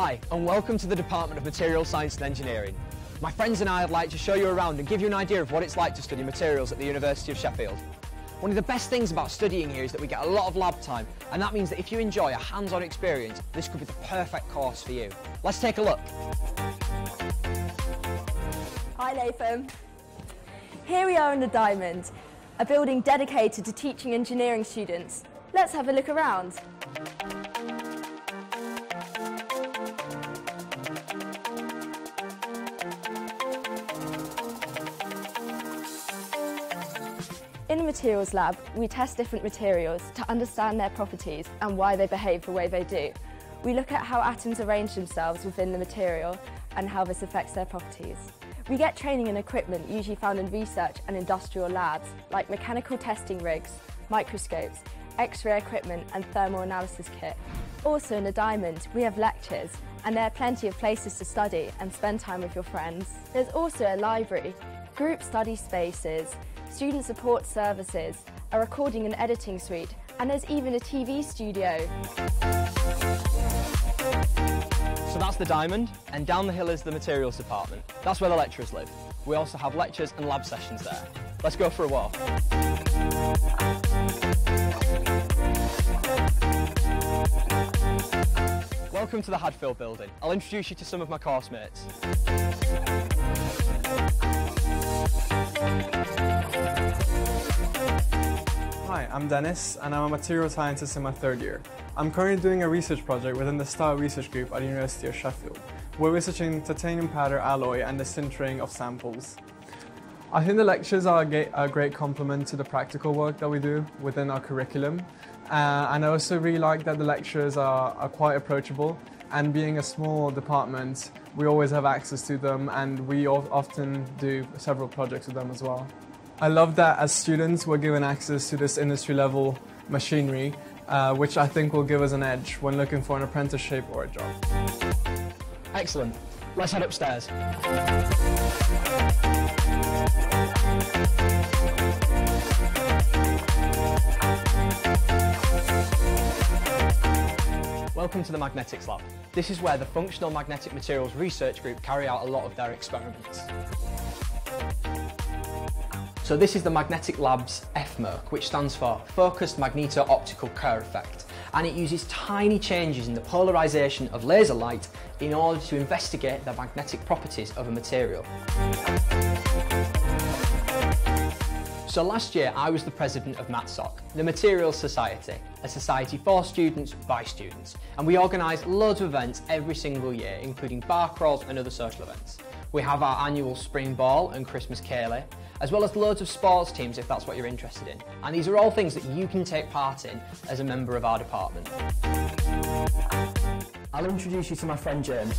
Hi, and welcome to the Department of Materials Science and Engineering. My friends and I would like to show you around and give you an idea of what it's like to study materials at the University of Sheffield. One of the best things about studying here is that we get a lot of lab time, and that means that if you enjoy a hands-on experience, this could be the perfect course for you. Let's take a look. Hi Latham. Here we are in the Diamond, a building dedicated to teaching engineering students. Let's have a look around. In the materials lab, we test different materials to understand their properties and why they behave the way they do. We look at how atoms arrange themselves within the material and how this affects their properties. We get training and equipment usually found in research and industrial labs like mechanical testing rigs, microscopes, X-ray equipment and thermal analysis kit. Also in the Diamond, we have lectures and there are plenty of places to study and spend time with your friends. There's also a library, group study spaces, student support services, a recording and editing suite, and there's even a TV studio. So that's the Diamond, and down the hill is the Materials Department. That's where the lecturers live. We also have lectures and lab sessions there. Let's go for a walk. Welcome to the Hadfield building. I'll introduce you to some of my course mates. Hi, I'm Dennis and I'm a material scientist in my third year. I'm currently doing a research project within the STAR Research Group at the University of Sheffield. We're researching titanium powder alloy and the sintering of samples. I think the lectures are a great complement to the practical work that we do within our curriculum. Uh, and I also really like that the lectures are, are quite approachable and being a small department, we always have access to them and we often do several projects with them as well. I love that as students we're given access to this industry level machinery, uh, which I think will give us an edge when looking for an apprenticeship or a job. Excellent. Let's head upstairs. Welcome to the Magnetics Lab. This is where the Functional Magnetic Materials Research Group carry out a lot of their experiments. So this is the Magnetic Labs FMOEC, which stands for Focused Magneto-Optical Kerr Effect, and it uses tiny changes in the polarisation of laser light in order to investigate the magnetic properties of a material. So last year I was the president of MATSOC, the Materials Society, a society for students by students, and we organise loads of events every single year, including bar crawls and other social events. We have our annual spring ball and Christmas ceilidh, as well as loads of sports teams if that's what you're interested in. And these are all things that you can take part in as a member of our department. I'll introduce you to my friend James.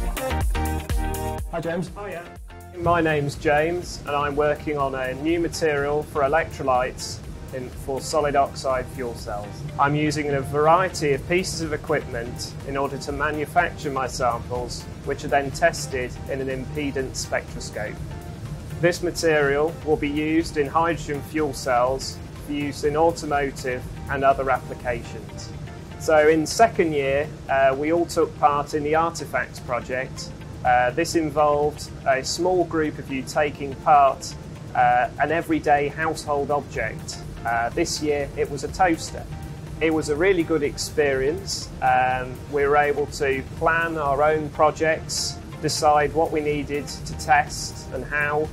Hi James. Yeah. My name's James and I'm working on a new material for electrolytes in, for solid oxide fuel cells. I'm using a variety of pieces of equipment in order to manufacture my samples, which are then tested in an impedance spectroscope. This material will be used in hydrogen fuel cells for use in automotive and other applications. So in second year, uh, we all took part in the Artifacts project. Uh, this involved a small group of you taking part uh, an everyday household object. Uh, this year it was a toaster. It was a really good experience. Um, we were able to plan our own projects, decide what we needed to test and how,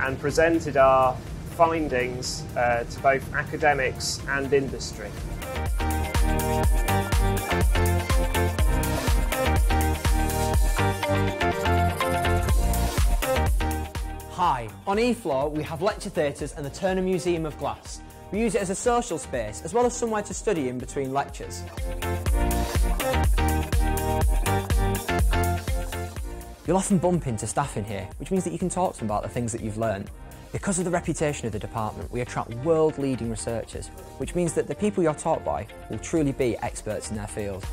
and presented our findings uh, to both academics and industry. Hi, on E floor we have lecture theatres and the Turner Museum of Glass. We use it as a social space as well as somewhere to study in between lectures. You'll often bump into staff in here, which means that you can talk to them about the things that you've learned. Because of the reputation of the department, we attract world-leading researchers, which means that the people you're taught by will truly be experts in their field.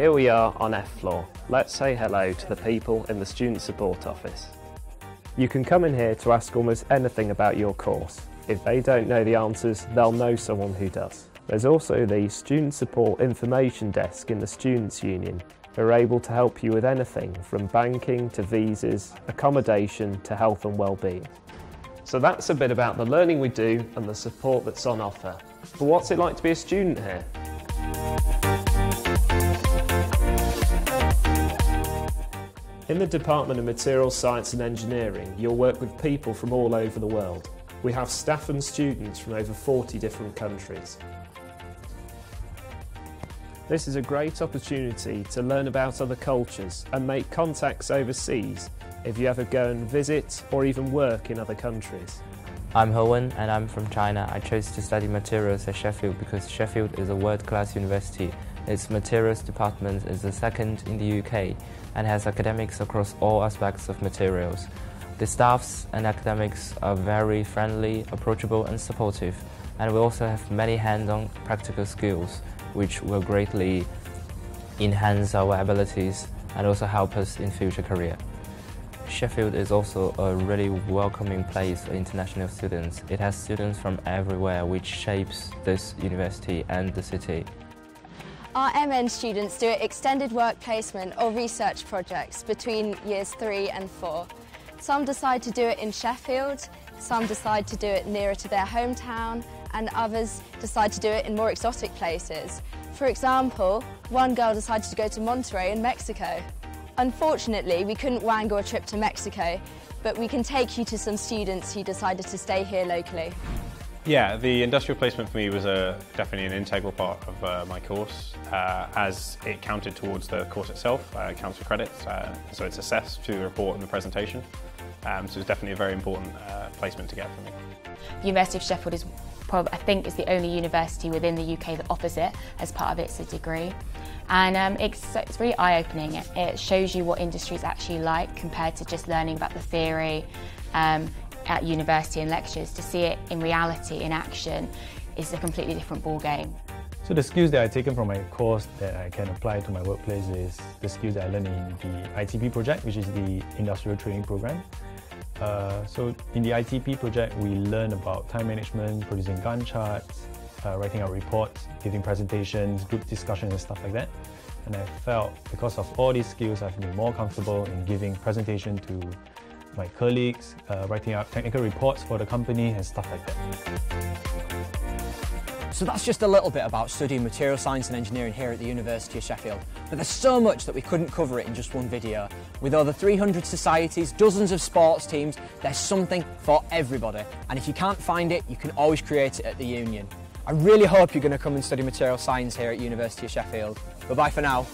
Here we are on F floor. Let's say hello to the people in the Student Support Office. You can come in here to ask almost anything about your course. If they don't know the answers, they'll know someone who does. There's also the Student Support Information Desk in the Students' Union who are able to help you with anything from banking to visas, accommodation to health and well-being. So that's a bit about the learning we do and the support that's on offer. But what's it like to be a student here? In the Department of Materials Science and Engineering, you'll work with people from all over the world. We have staff and students from over 40 different countries. This is a great opportunity to learn about other cultures and make contacts overseas if you ever go and visit or even work in other countries. I'm Hewen and I'm from China. I chose to study materials at Sheffield because Sheffield is a world-class university. Its materials department is the second in the UK and has academics across all aspects of materials. The staffs and academics are very friendly, approachable and supportive and we also have many hands-on practical skills which will greatly enhance our abilities and also help us in future career. Sheffield is also a really welcoming place for international students. It has students from everywhere which shapes this university and the city. Our MEng students do extended work placement or research projects between years three and four. Some decide to do it in Sheffield, some decide to do it nearer to their hometown, and others decide to do it in more exotic places. For example, one girl decided to go to Monterrey in Mexico. Unfortunately, we couldn't wangle a trip to Mexico, but we can take you to some students who decided to stay here locally. Yeah, the industrial placement for me was a, definitely an integral part of uh, my course uh, as it counted towards the course itself, uh, counts for credits, uh, so it's assessed through the report and the presentation. Um, so it's definitely a very important uh, placement to get for me. The University of Sheffield is probably, I think, is the only university within the UK that offers it as part of its degree. And um, it's, it's really eye-opening. It, it, shows you what industry is actually like compared to just learning about the theory um, at university and lectures. To see it in reality, in action, is a completely different ball game. So the skills that I've taken from my course that I can apply to my workplace is the skills that I learned in the ITP project, which is the Industrial Training Program. Uh, so in the ITP project, we learn about time management, producing Gantt charts, uh, writing out reports, giving presentations, group discussions and stuff like that. And I felt because of all these skills, I've been more comfortable in giving presentation to my colleagues, uh, writing out technical reports for the company and stuff like that. So that's just a little bit about studying material science and engineering here at the University of Sheffield. But there's so much that we couldn't cover it in just one video. With over 300 societies, dozens of sports teams, there's something for everybody. And if you can't find it, you can always create it at the Union. I really hope you're going to come and study material science here at University of Sheffield. Bye bye for now.